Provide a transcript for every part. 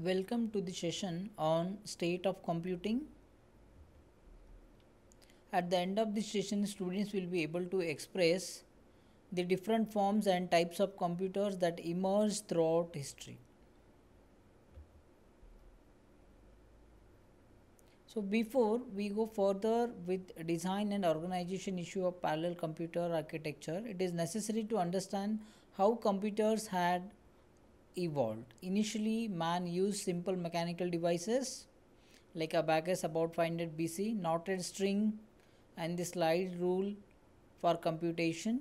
Welcome to the session on state of computing. At the end of this session, students will be able to express the different forms and types of computers that emerged throughout history. So before we go further with design and organization issue of parallel computer architecture, it is necessary to understand how computers had evolved. Initially, man used simple mechanical devices like abacus about 500 BC, knotted string, and the slide rule for computation.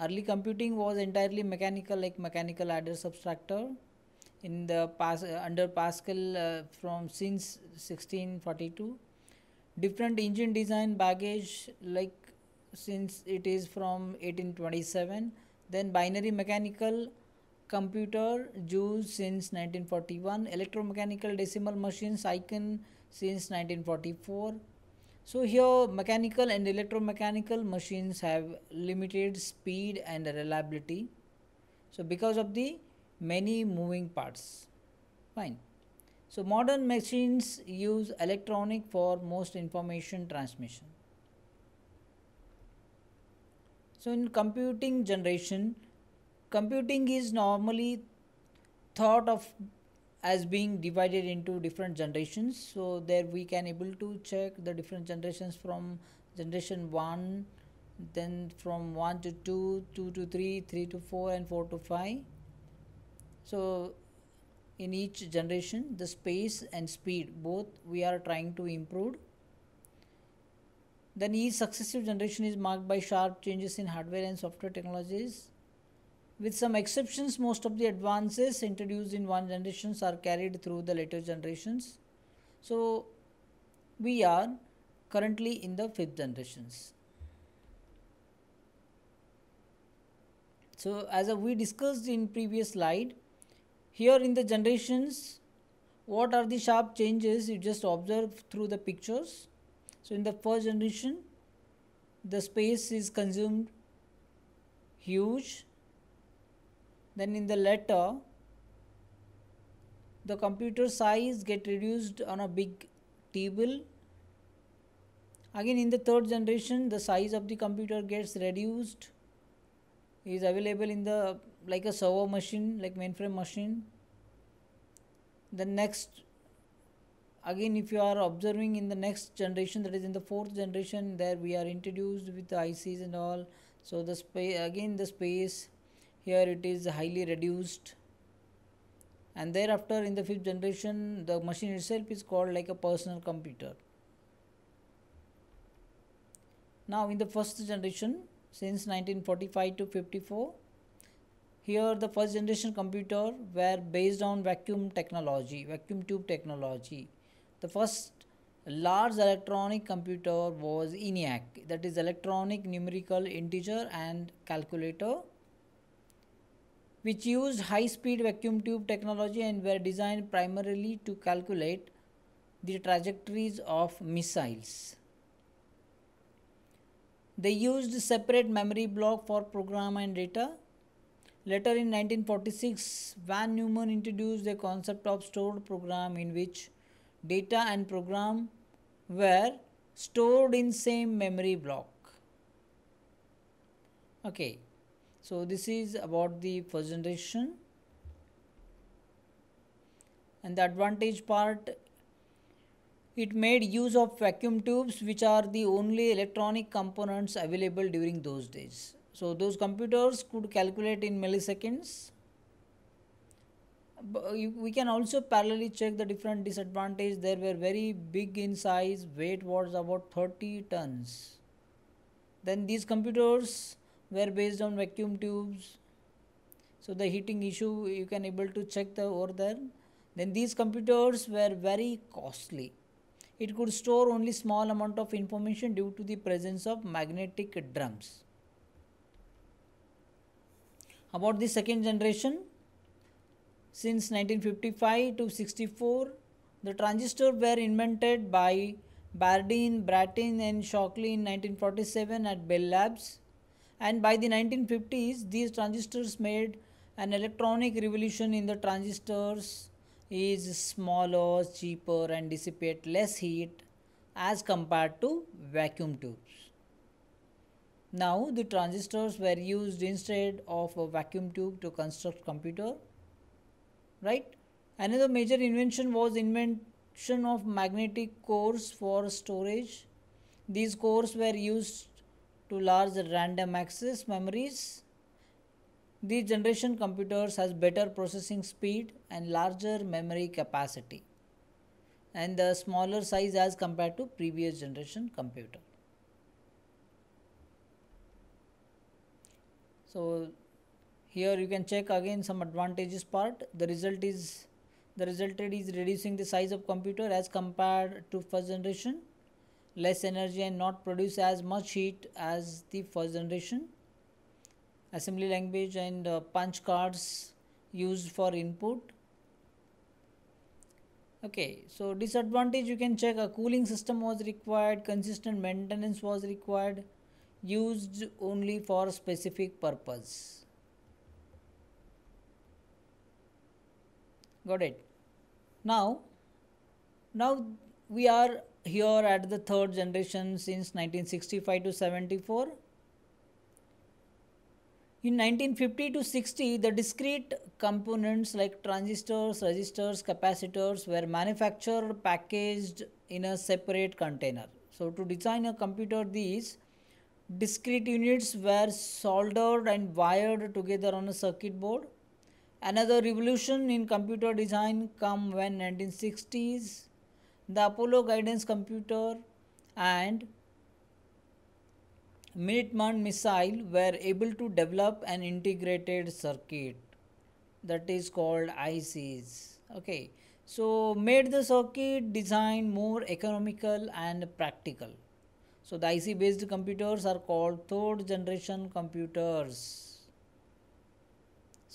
Early computing was entirely mechanical, like mechanical adder subtractor. In the pas- under Pascal uh, from since 1642, different engine design Babbage like since it is from 1827. Then binary mechanical computer used since 1941 electromechanical decimal machines Aiken since 1944 so here mechanical and electromechanical machines have limited speed and reliability. So because of the many moving parts. Fine. So modern machines use electronic for most information transmission. So in computing generation computing is normally thought of as being divided into different generations. So there we can able to check the different generations from generation 1 then from 1 to 2 2 to 3 3 to 4 and 4 to 5 so in each generation the space and speed both we are trying to improve. Then each successive generation is marked by sharp changes in hardware and software technologies with some exceptions, most of the advances introduced in one generations are carried through the later generations. So we are currently in the fifth generations. So as we discussed in previous slide, here in the generations, what are the sharp changes you just observe through the pictures. So in the first generation, the space is consumed huge then in the latter the computer size get reduced on a big table. Again in the third generation the size of the computer gets reduced. Is available in the like a server machine like mainframe machine. The next again if you are observing in the next generation that is in the fourth generation there we are introduced with the ICs and all. So the space again the space here it is highly reduced. And thereafter in the fifth generation the machine itself is called like a personal computer. Now in the first generation since 1945 to 54 here the first generation computer were based on vacuum technology vacuum tube technology. The first large electronic computer was ENIAC that is electronic numerical integer and calculator which used high speed vacuum tube technology and were designed primarily to calculate the trajectories of missiles. They used separate memory block for program and data. Later in 1946, von Neumann introduced the concept of stored program in which data and program were stored in same memory block. Okay, so this is about the first generation and the advantage part it made use of vacuum tubes which are the only electronic components available during those days. So those computers could calculate in milliseconds. Uh, we can also parallelly check the different disadvantage there were very big in size. Weight was about 30 tons. Then these computers were based on vacuum tubes. So the heating issue you can able to check the over there. Then these computers were very costly. It could store only small amount of information due to the presence of magnetic drums. About the second generation since 1955 to 64 the transistor were invented by Bardeen, Brattain and Shockley in 1947 at Bell Labs and by the 1950s these transistors made an electronic revolution in the transistors is smaller, cheaper and dissipate less heat as compared to vacuum tubes. Now the transistors were used instead of a vacuum tube to construct computer, right? Another major invention was invention of magnetic cores for storage. These cores were used to large random access memories. These generation computers has better processing speed and larger memory capacity and the smaller size as compared to previous generation computer. So here you can check again some advantages part. The result is the resulted is reducing the size of computer as compared to first generation less energy and not produce as much heat as the first generation. Assembly language and uh, punch cards used for input. Okay so disadvantage you can check a cooling system was required consistent maintenance was required used only for specific purpose. Got it? Now now we are here at the third generation since 1965 to 74 in 1950 to 60, the discrete components like transistors, resistors, capacitors were manufactured, packaged in a separate container. So, to design a computer, these discrete units were soldered and wired together on a circuit board. Another revolution in computer design come when 1960s the Apollo guidance computer and Minuteman missile were able to develop an integrated circuit that is called ICs. Okay, so made the circuit design more economical and practical. So the IC based computers are called third generation computers.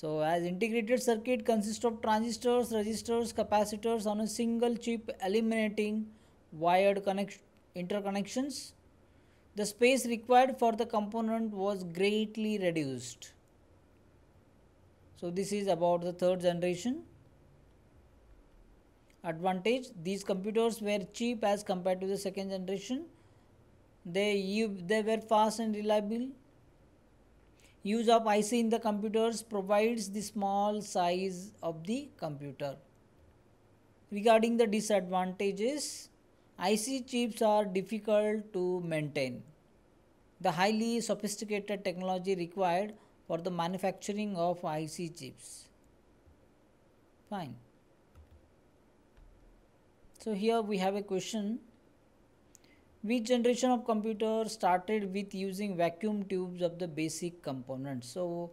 So as integrated circuit consists of transistors, resistors, capacitors on a single chip eliminating wired connect interconnections. The space required for the component was greatly reduced. So this is about the third generation advantage these computers were cheap as compared to the second generation they, they were fast and reliable. Use of IC in the computers provides the small size of the computer. Regarding the disadvantages, IC chips are difficult to maintain. The highly sophisticated technology required for the manufacturing of IC chips. Fine. So here we have a question which generation of computer started with using vacuum tubes of the basic components. So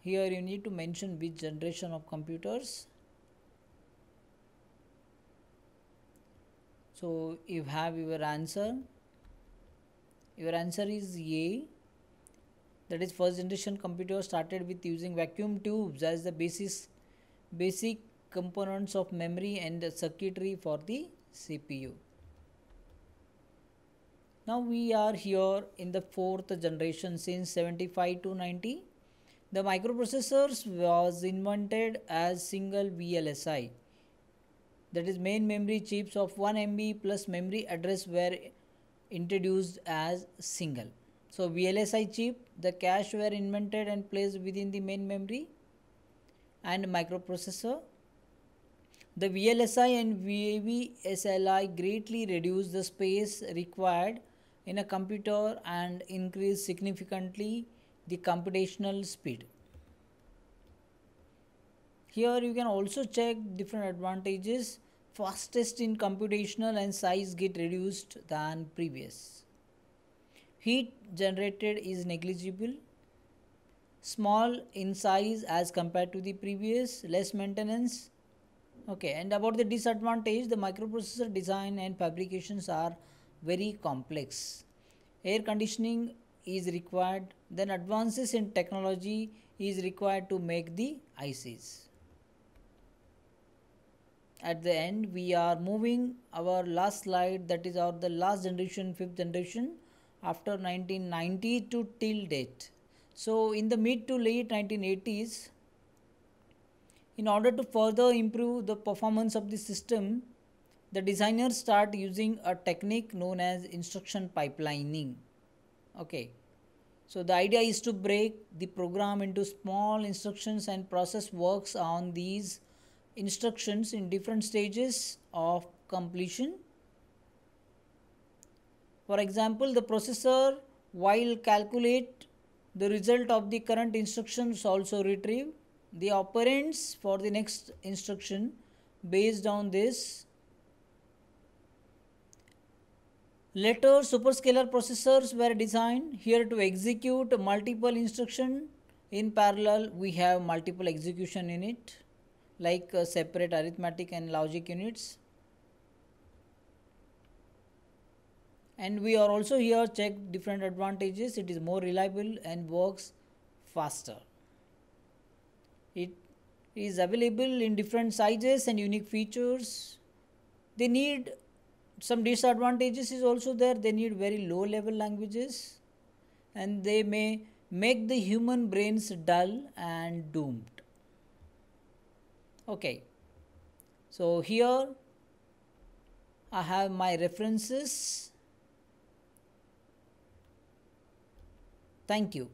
here you need to mention which generation of computers. So you have your answer. Your answer is a. That is first generation computer started with using vacuum tubes as the basis basic components of memory and the circuitry for the cpu now we are here in the fourth generation since 75 to 90. The microprocessors was invented as single VLSI. That is main memory chips of 1 MB plus memory address were introduced as single. So VLSI chip, the cache were invented and placed within the main memory and microprocessor. The VLSI and VVSLI greatly reduce the space required in a computer and increase significantly the computational speed. Here you can also check different advantages fastest in computational and size get reduced than previous. Heat generated is negligible. Small in size as compared to the previous, less maintenance. Okay, and about the disadvantage, the microprocessor design and fabrications are very complex. Air conditioning is required, then advances in technology is required to make the ICs. At the end, we are moving our last slide that is our the last generation, fifth generation after 1990 to till date. So, in the mid to late 1980s, in order to further improve the performance of the system the designers start using a technique known as instruction pipelining okay so the idea is to break the program into small instructions and process works on these instructions in different stages of completion. For example, the processor while calculate the result of the current instructions also retrieve the operands for the next instruction based on this Later, superscalar processors were designed here to execute multiple instruction in parallel. We have multiple execution in it, like uh, separate arithmetic and logic units. And we are also here check different advantages. It is more reliable and works faster. It is available in different sizes and unique features. They need some disadvantages is also there. They need very low level languages and they may make the human brains dull and doomed. Okay. So here I have my references. Thank you